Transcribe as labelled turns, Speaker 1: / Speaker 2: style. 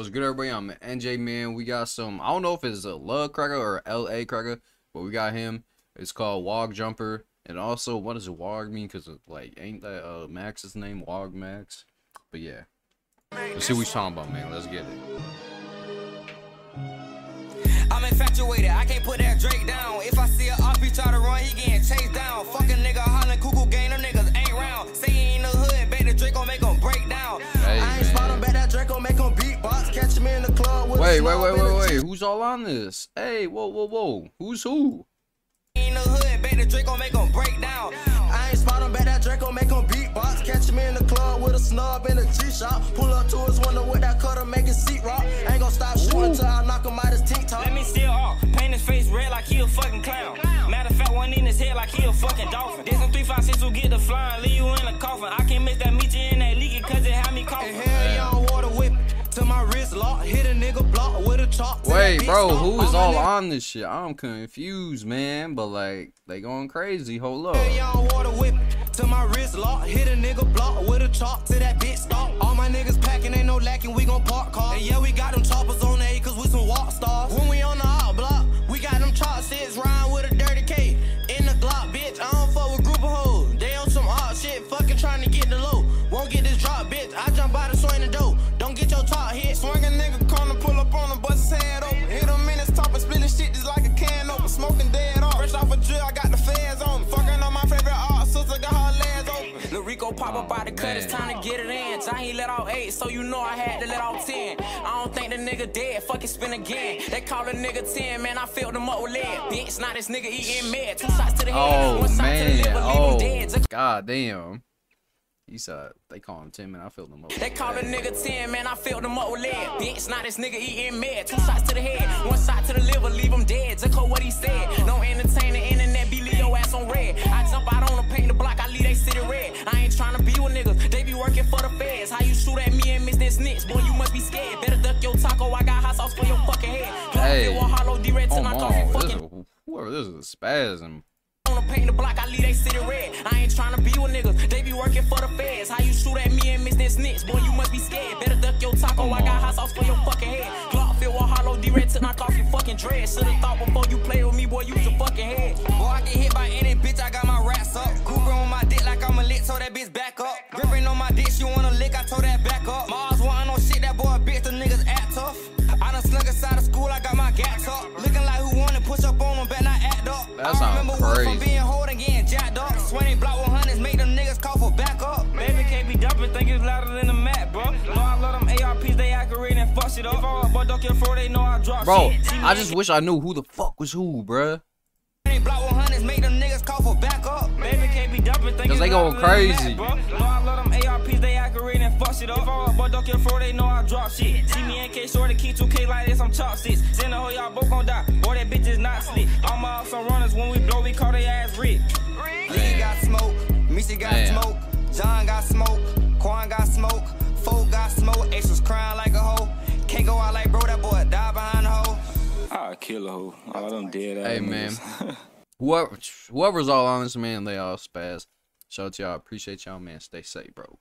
Speaker 1: What's good, everybody? I'm NJ Man. We got some. I don't know if it's a Love cracker or LA cracker, but we got him. It's called Wawg Jumper. And also, what does Wawg mean? Because like, ain't that uh Max's name? Wog Max. But yeah, let's see what he's talking about, man. Let's get it.
Speaker 2: I'm infatuated, I can't put that Drake down. If I see a he try to run, he getting chased down. Club with
Speaker 1: Wait, wait, wait, wait, wait. Who's all on this? Hey, whoa, whoa, whoa. Who's who?
Speaker 2: in the hood, bet the Drake gon' make him break down. I ain't spot him, bet that Drake gon' make him beatbox. Catch him in the club with a snub and a G-shot. Pull up to his window with that cutter, make it seat rock. Ain't gon' stop shooting until I knock him out his tink top.
Speaker 3: Let me steal off. Paint his face red like he a fucking clown. Matter of fact, one in his head like he a fucking dolphin. This some 356 will get the flying, leave
Speaker 1: Wait, bro, who is all on this shit? I'm confused, man. But like, they going crazy. Hold up.
Speaker 2: Hell, young water whip to my wrist lock. Hit a nigga block with a chalk till that bitch stop. All my niggas packing, ain't no lacking. We gon' park car. And yeah, we got them choppers
Speaker 3: pop up out the cut, it's
Speaker 1: man.
Speaker 3: time to get it in. Time he let out eight, so you know I had to let out ten. I don't think the nigga dead, fuck it spin again. They call a nigga 10, man, I filled him up with lead. Bitch, now this nigga eating mad. Two shots to the head,
Speaker 1: Oh
Speaker 3: one shot to the
Speaker 1: man.
Speaker 3: liver, leave him
Speaker 1: Oh,
Speaker 3: dead.
Speaker 1: god damn. He said they call him Tim, and I filled him up.
Speaker 3: They call a nigga 10, man, I filled him up with lead. Bitch, now this nigga eating mad. Two shots to the head, one shot to the liver, leave him dead. Just what he said. For the feds. How you shoot at me and miss this snitch? Boy, you must be scared. Better duck your taco, I got hot sauce for your fucking head.
Speaker 1: Hey.
Speaker 3: Hey. Hollow D-Red till
Speaker 1: Come
Speaker 3: I call you
Speaker 1: on, this is, whoever this is a spasm.
Speaker 3: on the paint the block, I leave they city red. I ain't tryna be with niggas, they be working for the feds. How you shoot at me and miss this snitch? Boy, you must be scared. Better duck your taco,
Speaker 1: Come
Speaker 3: I got hot sauce for your fucking head. Glock filled with hollow D red till knock off your fucking dread. Should've thought before you play with me, boy, use your fucking head.
Speaker 2: Boy, I get hit by any bitch, I got my rats up. Cougar on my dick like I'm a lick, so that bitch back up. My gats up. Looking like who wanna push up on them, bet not act up.
Speaker 1: That
Speaker 2: I
Speaker 1: sound
Speaker 2: remember Wood from being hold and getting jacked up. Swing block 100s, make them niggas call for back up.
Speaker 3: Baby can't be dumping, think it's louder than the mat, bro. Know I love them ARPs, they accurate and fuck shit up. If I but duck your floor, they know I drop
Speaker 1: Bro,
Speaker 3: shit. See
Speaker 1: I just wish I knew who the fuck was who, bruh.
Speaker 2: Swing block 100s, make them niggas call for back.
Speaker 3: Baby can't be dumping, think
Speaker 1: 'Cause
Speaker 3: it's
Speaker 1: they going
Speaker 3: louder than the
Speaker 1: crazy.
Speaker 3: Accurate and fuck shit up. If I but duck your floor, they know I drop shit. See me in K short, key 2K like this, I'm chopsticks. Send the hoe, y'all both gon' die. Boy, that bitch is not slick. All my ups on runners, when we blow, we call they ass rich.
Speaker 2: Lee got smoke, Missy got
Speaker 1: Man.
Speaker 2: smoke, John got smoke, Quan got smoke, Folk got smoke, Ace was crying like a hoe. Can't go out like bro, that boy died behind the hoe.
Speaker 3: I'll kill a hoe. All them dead ass
Speaker 1: Hey, man. Whoever, whoever's all on this, man, they all spaz. Shout out to y'all. Appreciate y'all, man. Stay safe, bro.